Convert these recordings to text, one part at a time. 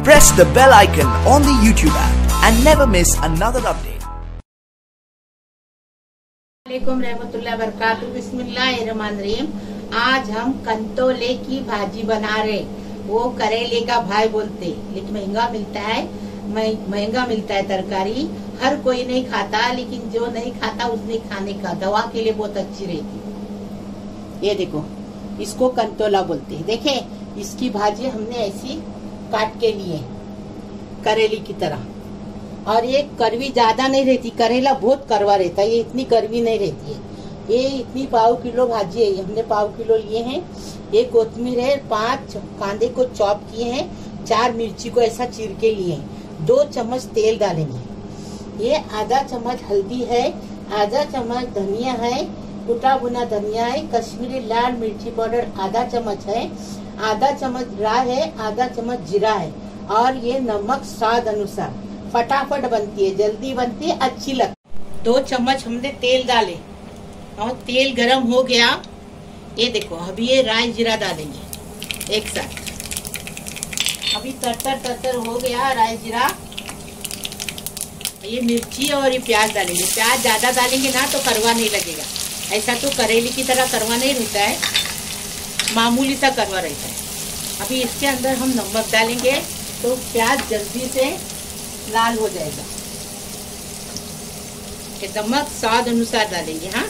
Press the bell icon on the YouTube app and never miss another update. आज हम कंतोले की भाजी बना रहे वो करेले का भाई बोलते लेकिन महँगा मिलता है। महँगा मिलता है तरकारी। हर कोई नहीं खाता, लेकिन जो नहीं खाता, उसने खाने का। दवा के लिए बहुत अच्छी रहती ये देखो, इसको कंतोला बोलते हैं। देखे, इसकी भाजी हमने ऐसी काट के लिए, करेली की तरह। और ये करवी ज़्यादा नहीं रहती, करेला बहुत करवा रहता है, ये इतनी करवी नहीं रहती है। ये इतनी पाव किलो भाजी है हमने पाव किलो लिए हैं। ये कोथमीर है, पाँच कांदे को चॉप किए हैं, चार मिर्ची को ऐसा चीर के लिए दो चम्मच तेल डालेंगे। ये आधा चम्मच हल्दी है, आधा चम्मच धनिया है कुटा बुना धनिया है, कश्मीरी लाल मिर्ची पाउडर, आधा चम्मच है, आधा चम्मच राय है, आधा चम्मच जीरा है, और ये नमक स्वाद अनुसार फटाफट बनती है, जल्दी बनती है, अच्छी लगती दो चम्मच हमने तेल डाले। और तेल गरम हो गया। ये देखो अभी ये राय जीरा डालेंगे एक साथ। अभी तरतर तरतर हो गया राय जीरा। ये मिर्ची और ये प्याज डालेंगे। प्याज ज़्यादा डालेंगे ना तो करवा नहीं लगेगा। ऐसा तो करेली की तरह करवा नहीं रहता है, मामूली सा करवा रहता है। अभी इसके अंदर हम नमक डालेंगे तो प्याज जल्दी से लाल हो जाएगा। नमक स्वाद अनुसार डालेंगे हाँ।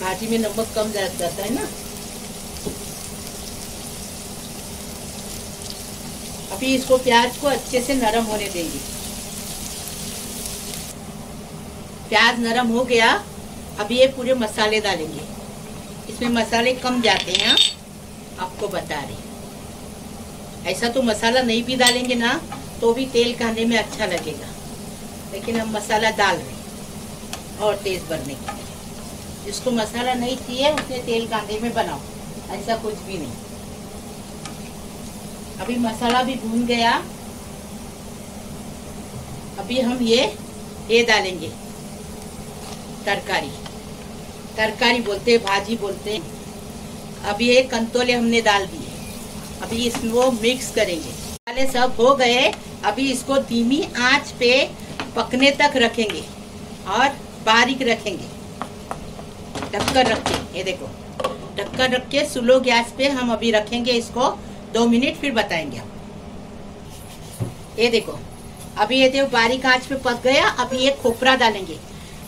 भाजी में नमक कम जाता है ना। अभी इसको प्याज को अच्छे से नरम होने देंगे। प्याज नरम हो गया अभी ये पूरे मसाले डालेंगे। इसमें मसाले कम जाते हैं? आपको बता रही ऐसा तो मसाला नहीं भी डालेंगे ना तो भी तेल खाने में अच्छा लगेगा। लेकिन हम मसाला डाल रहे और तेज भरने के लिए। जिसको मसाला नहीं चाहिए उसने तेल कांदे में बनाओ, ऐसा कुछ भी नहीं। अभी मसाला भी भून गया। अभी हम ये ये डालेंगे, तरकारी। तरकारी बोलते भाजी बोलते अभी ये कंतोले हमने डाल दिए। अभी इसको मिक्स करेंगे। मसाले सब हो गए। अभी इसको धीमी आँच पे पकने तक रखेंगे और बारीक रखेंगे। ढक्कन रख के, ये देखो। ढक्कन रख के स्लो गैस पे हम अभी रखेंगे इसको। दो मिनट फिर बताएँगे आप ये देखो। अभी ये देखो बारीक आँच पे पक गया, अभी ये खोपरा डालेंगे।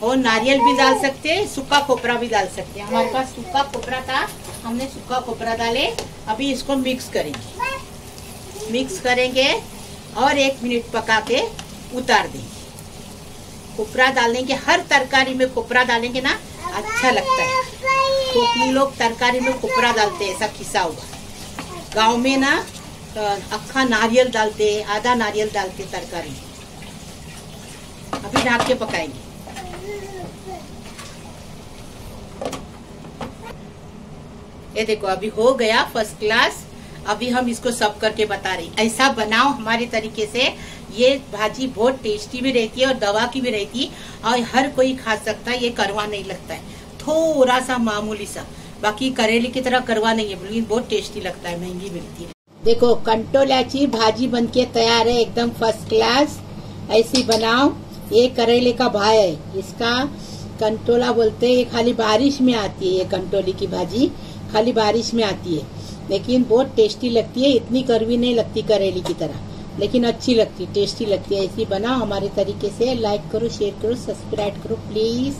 और नारियल भी डाल सकते हैं, सूखा खोपरा भी डाल सकते हैं। हमारे पास सूखा खोपरा था, हमने सूखा खोपरा डाले, अभी इसको मिक्स करेंगे। मिक्स करेंगे और एक मिनट पका के उतार देंगे। खोपरा डालेंगे, हर तरकारी में खोपरा डालेंगे ना अच्छा लगता है। कोकनी लोग तरकारी में खोपरा डालते हैं, ऐसा खिसा हुआ। गाँव में ना अक्खा नारियल डालते आधा नारियल डालते तरकारी अभी ढाक के पकाएँगे। ये देखो, अभी हो गया फ़र्स्ट क्लास अभी हम इसको सब करके बता रही ऐसा बनाओ हमारे तरीके से। ये भाजी बहुत टेस्टी भी रहती है और दवा की भी रहती है और हर कोई खा सकता है, ये करवा नहीं लगता है। थोड़ा सा मामूली सा। बाकी करेले की तरह करवा नहीं है, लेकिन बहुत टेस्टी लगता है, महँगी मिलती है। देखो कंटोलाची भाजी बन के तैयार है एकदम फ़र्स्ट क्लास ऐसी बनाओ, ये करेले का भाई है। इसका कंटोला बोलते हैं, ये खाली बारिश में आती है, ये कंटोली की भाजी। खाली बारिश में आती है। लेकिन बहुत टेस्टी लगती है, इतनी कड़वी नहीं लगती करेली की तरह। लेकिन अच्छी लगती टेस्टी लगती है। ऐसी बनाओ हमारे तरीके से लाइक करो शेयर करो सब्सक्राइब करो प्लीज़